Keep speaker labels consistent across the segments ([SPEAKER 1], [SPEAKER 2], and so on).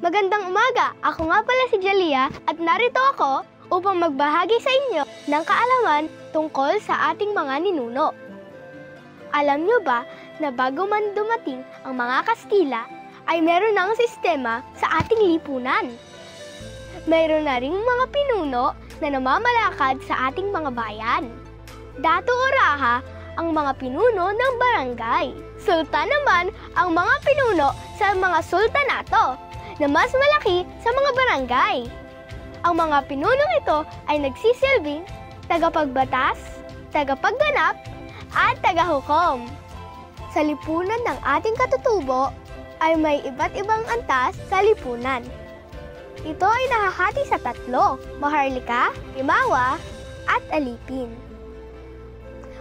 [SPEAKER 1] Magandang umaga! Ako nga pala si Jalia at narito ako upang magbahagi sa inyo ng kaalaman tungkol sa ating mga ninuno. Alam nyo ba na bago man dumating ang mga Kastila ay meron ng sistema sa ating lipunan? Mayroon na ring mga pinuno na namamalakad sa ating mga bayan. Dato o raha ang mga pinuno ng barangay. Sultan naman ang mga pinuno sa mga sultanato na mas malaki sa mga barangay. Ang mga pinunong ito ay nagsisilbing tagapagbatas, tagapagganap, at tagahukom. Sa lipunan ng ating katutubo ay may iba't ibang antas sa lipunan. Ito ay nahahati sa tatlo, Maharlika, Imawa, at Alipin.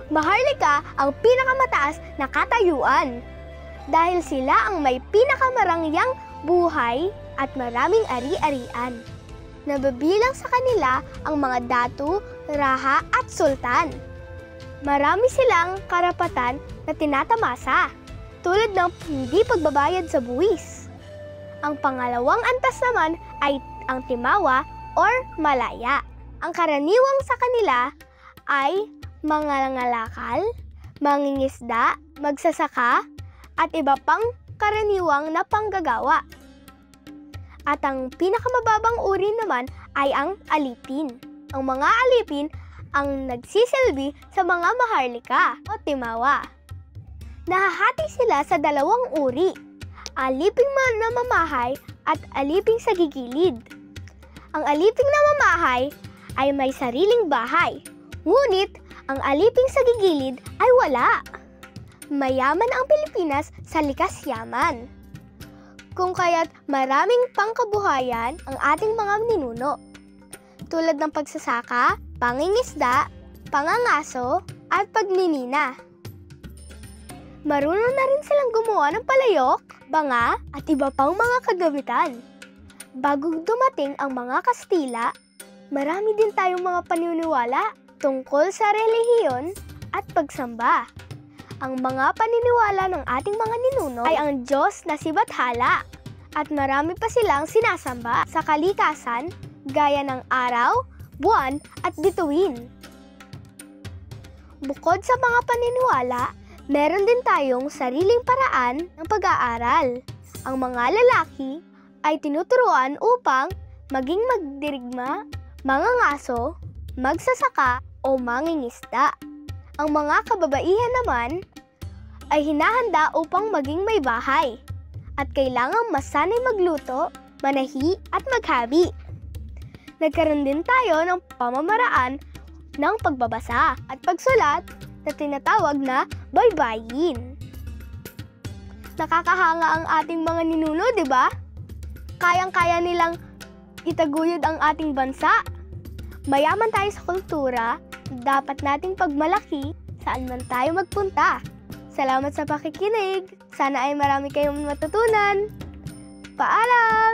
[SPEAKER 1] Maharlika ang pinakamataas na katayuan dahil sila ang may pinakamarangyang buhay at maraming ari-arian. Nababilang sa kanila ang mga datu, raha at sultan. Marami silang karapatan na tinatamasa, tulad ng hindi pagbabayad sa buwis. Ang pangalawang antas naman ay ang timawa or malaya. Ang karaniwang sa kanila ay mga ngalakal, mangingisda, magsasaka, at iba pang karaniwang na panggagawa. At ang pinakamababang uri naman ay ang alipin. Ang mga alipin ang nagsisilbi sa mga maharlika o timawa. Nahahati sila sa dalawang uri, aliping namamahay at aliping sa gigilid. Ang aliping namamahay ay may sariling bahay, ngunit ang aliping sa gigilid ay wala. Mayaman ang Pilipinas sa likas yaman. Kung kaya't maraming pangkabuhayan ang ating mga ninuno. Tulad ng pagsasaka, pangingisda, pangangaso, at pagninina. Marunong na rin silang gumawa ng palayok, banga, at iba pang mga kagamitan. Bago dumating ang mga Kastila, marami din tayong mga paniniwala tungkol sa relihiyon at pagsamba. Ang mga paniniwala ng ating mga ninuno ay ang Diyos na si Bathala at marami pa silang sinasamba sa kalikasan gaya ng araw, buwan at bituin. Bukod sa mga paniniwala, meron din tayong sariling paraan ng pag-aaral. Ang mga lalaki ay tinuturuan upang maging magdirigma, mangangaso, magsasaka o mangingisda. Ang mga kababaihan naman ay hinahanda upang maging may bahay at kailangang masanay magluto, manahi at maghabi. Nagkaroon din tayo ng pamamaraan ng pagbabasa at pagsulat na tinatawag na baybayin. Nakakahanga ang ating mga ninuno, di ba? Kayang-kaya nilang itaguyod ang ating bansa. Mayaman tayo sa kultura, dapat nating pagmalaki saan man tayo magpunta. Salamat sa pakikinig. Sana ay marami kayong matutunan. Paalam!